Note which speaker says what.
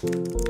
Speaker 1: Música